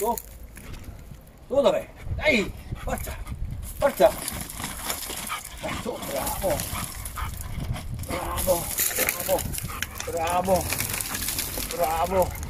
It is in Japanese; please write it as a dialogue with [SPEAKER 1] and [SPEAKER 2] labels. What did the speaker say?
[SPEAKER 1] どう？どうだべはいバッチャ。バッチャ。そうブラボーブラボーブラボーブラボーボー